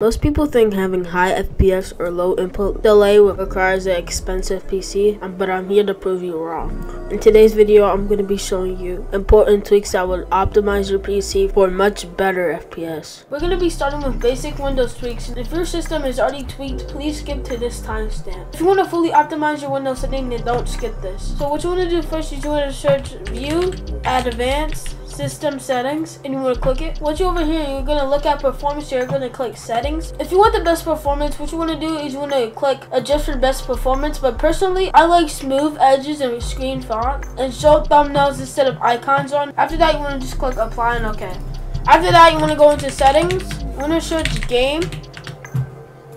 Most people think having high FPS or low input delay requires an expensive PC, um, but I'm here to prove you wrong. In today's video, I'm going to be showing you important tweaks that will optimize your PC for much better FPS. We're going to be starting with basic Windows tweaks. If your system is already tweaked, please skip to this timestamp. If you want to fully optimize your Windows setting, then don't skip this. So what you want to do first is you want to search View, Add Advanced, system settings and you want to click it once you're over here you're going to look at performance you're going to click settings. If you want the best performance what you want to do is you want to click adjust for best performance but personally i like smooth edges and screen font and show thumbnails instead of icons on. After that you want to just click apply and okay. After that you want to go into settings you want to search game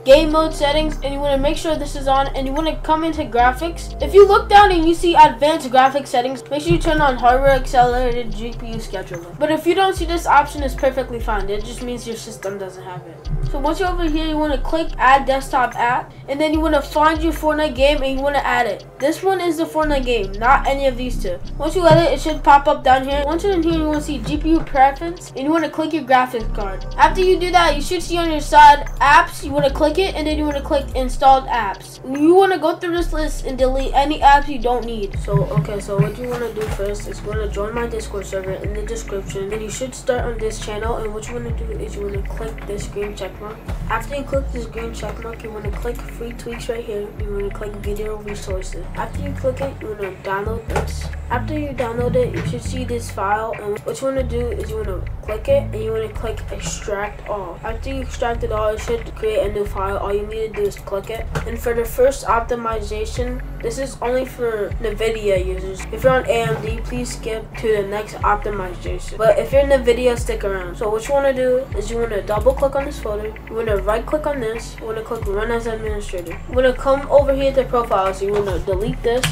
game mode settings and you want to make sure this is on and you want to come into graphics. If you look down and you see advanced graphics settings make sure you turn on hardware accelerated gpu scheduler but if you don't see this option it's perfectly fine. It just means your system doesn't have it. So once you're over here you want to click add desktop app and then you want to find your fortnite game and you want to add it. This one is the fortnite game not any of these two. Once you add it it should pop up down here. Once you're in here you want to see gpu preference and you want to click your graphics card. After you do that you should see on your side apps you want to click click it and then you want to click installed apps. You want to go through this list and delete any apps you don't need. So, okay, so what you want to do first is going to join my Discord server in the description. And you should start on this channel. And what you want to do is you want to click this green check mark. After you click this green check mark, you want to click free tweaks right here. You want to click video resources. After you click it, you want to download this. After you download it, you should see this file. And what you want to do is you want to click it and you want to click extract all. After you extract it all, it should create a new file all you need to do is click it. And for the first optimization, this is only for NVIDIA users. If you're on AMD, please skip to the next optimization. But if you're in NVIDIA, stick around. So what you want to do is you want to double click on this folder. You want to right click on this. You want to click run as administrator. You want to come over here to profile. So you want to delete this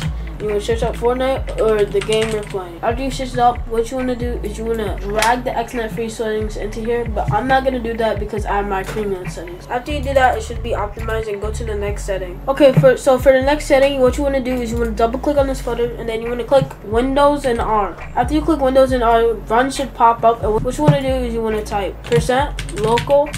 you want to search up Fortnite or the game you're playing. After you search it up, what you want to do is you want to drag the XNet free settings into here, but I'm not going to do that because I have my premium settings. After you do that, it should be optimized and go to the next setting. Okay, for so for the next setting, what you want to do is you want to double click on this folder and then you want to click Windows and R. After you click Windows and R, run should pop up and what you want to do is you want to type percent local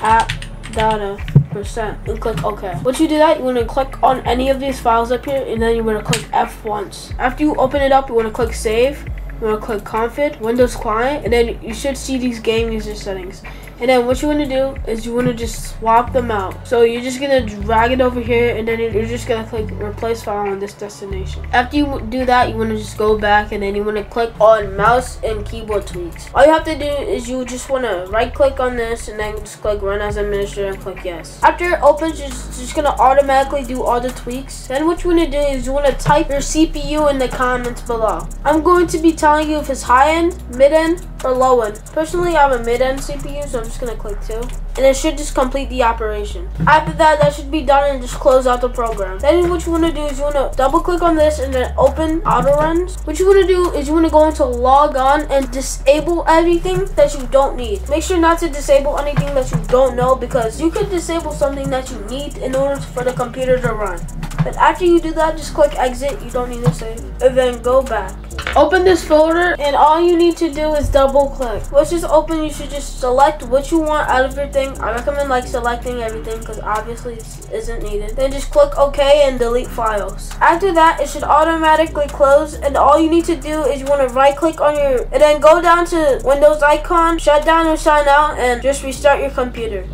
app data percent and click OK. Once you do that, you want to click on any of these files up here and then you want to click F once. After you open it up, you want to click Save. You want to click Config, Windows Client, and then you should see these game user settings. And then what you want to do is you want to just swap them out. So you're just going to drag it over here and then you're just going to click replace file on this destination. After you do that, you want to just go back and then you want to click on mouse and keyboard tweaks. All you have to do is you just want to right click on this and then just click run as administrator and click yes. After it opens, it's just going to automatically do all the tweaks. Then what you want to do is you want to type your CPU in the comments below. I'm going to be telling you if it's high end, mid end, or low end. Personally, I have a mid end CPU, so I'm just gonna click two. And it should just complete the operation. After that, that should be done and just close out the program. Then what you wanna do is you wanna double click on this and then open Autoruns. What you wanna do is you wanna go into log on and disable everything that you don't need. Make sure not to disable anything that you don't know because you could disable something that you need in order for the computer to run. But after you do that, just click exit. You don't need to save. And then go back. Open this folder and all you need to do is double click. Once it's open, you should just select what you want out of your thing. I recommend like selecting everything because obviously it isn't needed. Then just click OK and delete files. After that, it should automatically close and all you need to do is you want to right click on your and then go down to Windows icon, shut down or sign out and just restart your computer.